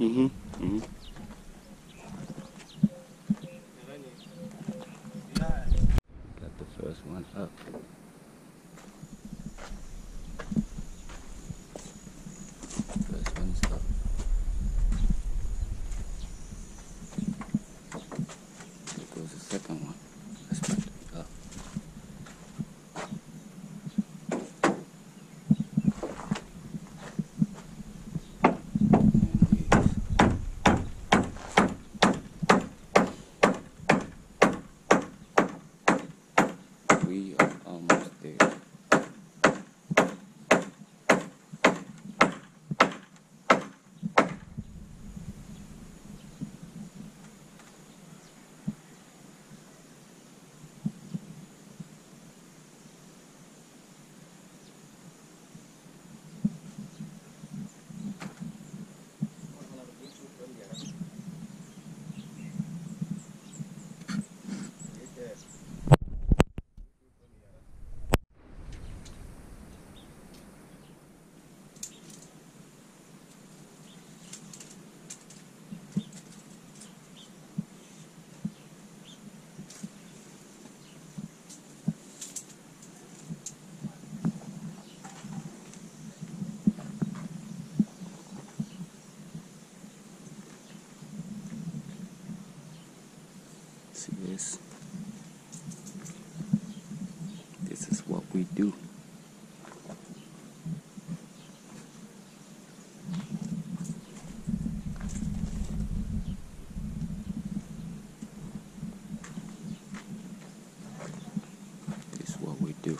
Mm-hmm. Mm-hmm. Got the first one up. First one's up. There goes the second one. That's about to be up. And we, are See this? This is what we do. This is what we do.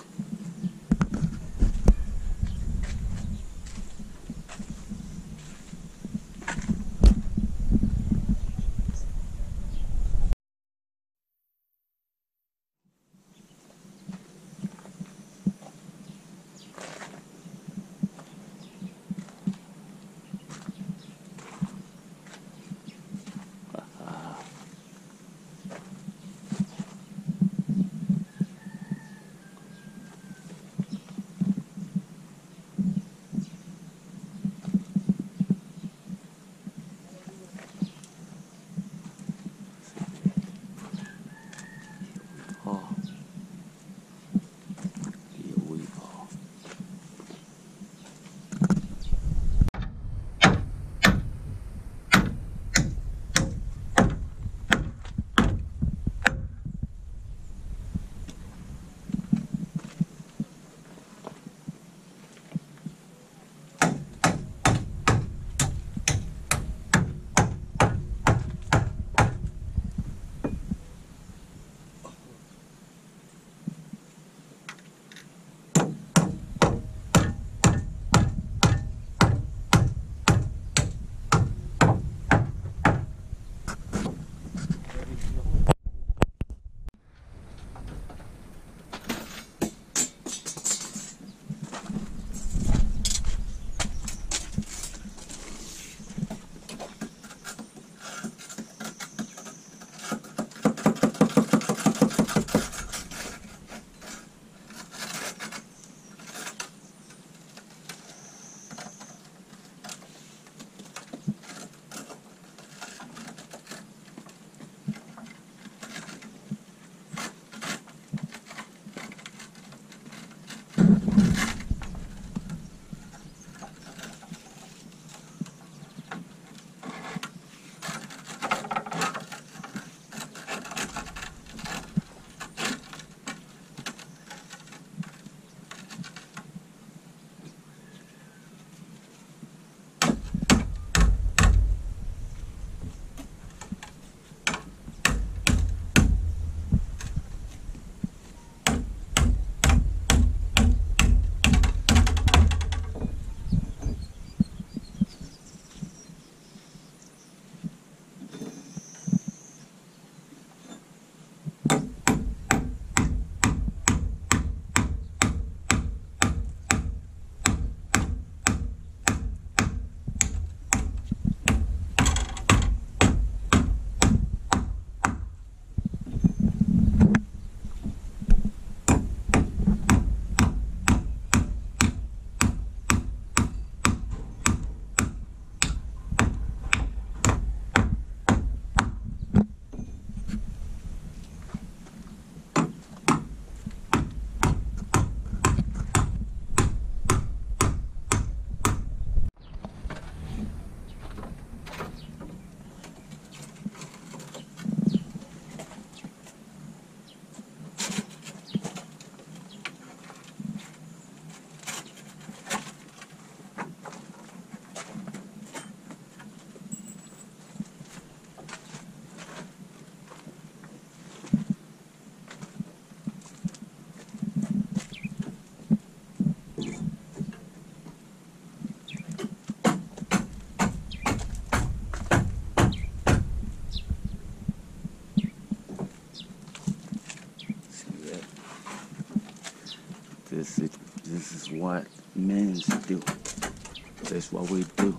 That's what we do.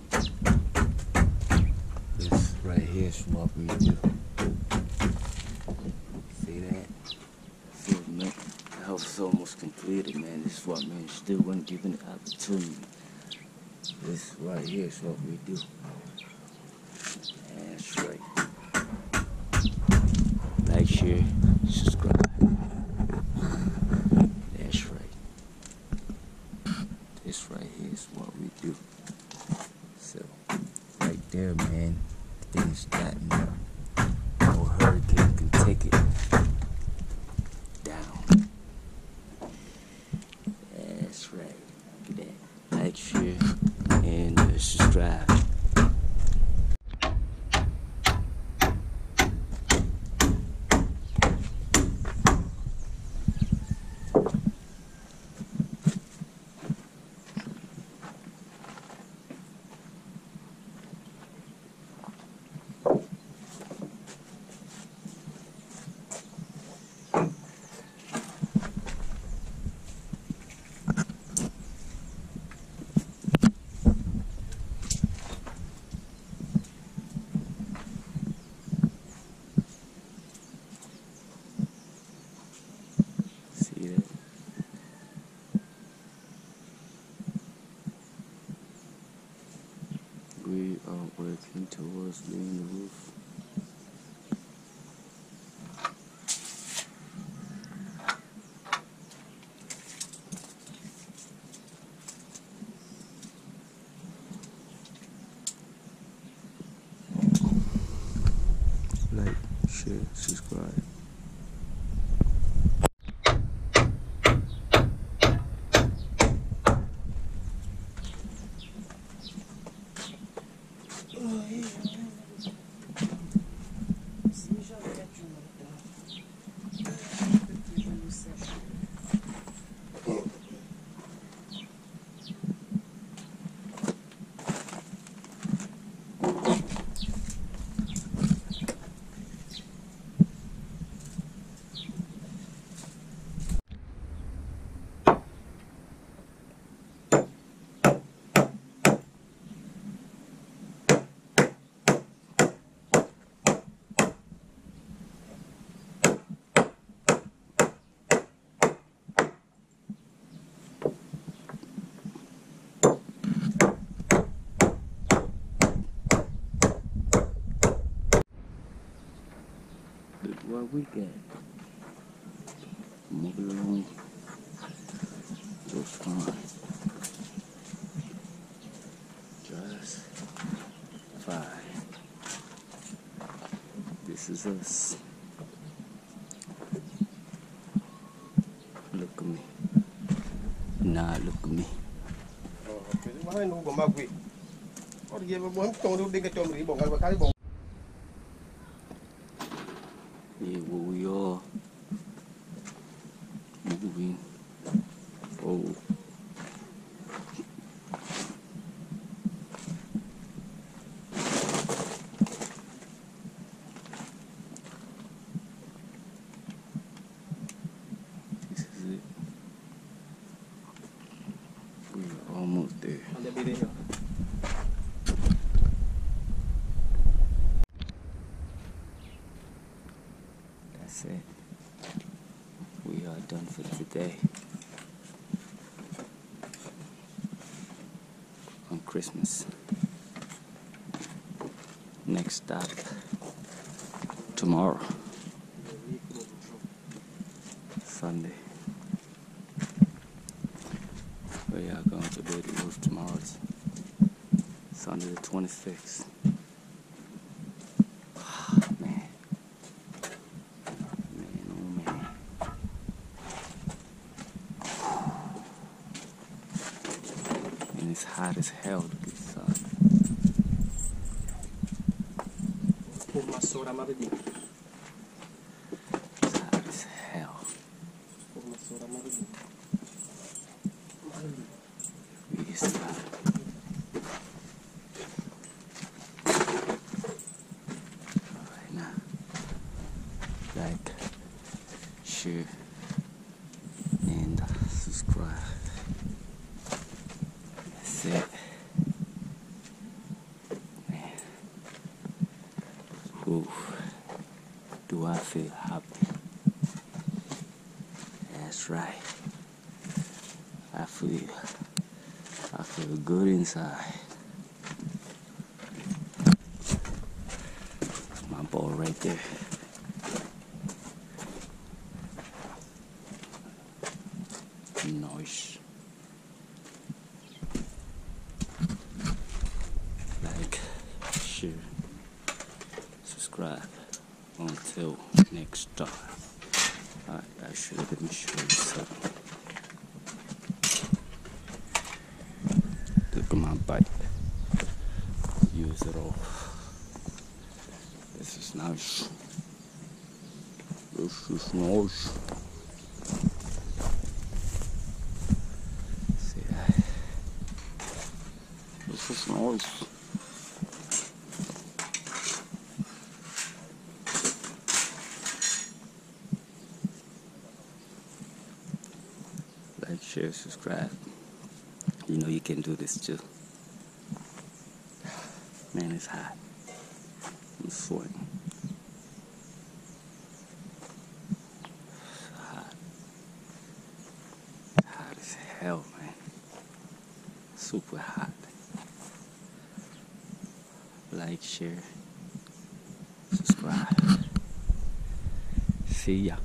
This right here is what we do. See that? See, man, the house is almost completed, man. This is what men do when given the opportunity. This right here is what we do. That's right. Like, share, subscribe. That's right. This right here is what we do. So, right there, man, thing's up. No hurricane can take it down. That's right. Look at that. Like, share, and uh, subscribe. See that? We are working towards laying the roof. Like, share, subscribe. Look what we got. Move along. Just fine. Just fine. This is us. Look at me. Nah, look at me. Wahai nunggu magwi. Oh dia bukan tong tu dengan tong ribong kalau kali bong. Yeah, where we are moving forward. This is it. We are almost there. Ada bedanya. That's it. We are today. On Christmas. Next stop tomorrow, Sunday. We are going to the tomorrow. Sunday the 26th. Do I feel happy? That's right. I feel, I feel good inside. My ball right there. Nice. Until next time. Alright, actually, let me show you something. Look at my bike. Use it all. This is nice. This is nice. This is nice. Like, share, subscribe. You know you too. Man, it's hot. I'm sweating. It's hot. Hot as hell, man. Super hot. Like, share, subscribe. See ya.